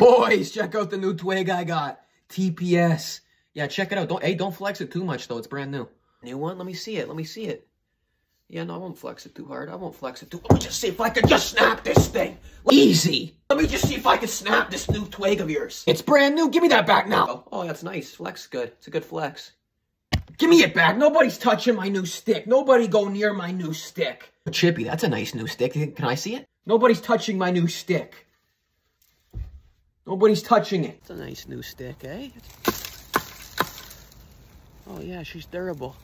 Boys, check out the new twig I got. TPS. Yeah, check it out. Don't hey, don't flex it too much though. It's brand new. New one? Let me see it. Let me see it. Yeah, no, I won't flex it too hard. I won't flex it too. Let me just see if I can just snap this thing. Easy. Let me just see if I can snap this new twig of yours. It's brand new. Give me that back now. Oh, oh that's nice. Flex good. It's a good flex. Give me it back. Nobody's touching my new stick. Nobody go near my new stick. Chippy, that's a nice new stick. Can I see it? Nobody's touching my new stick. Nobody's touching it. It's a nice new stick, eh? Oh yeah, she's durable.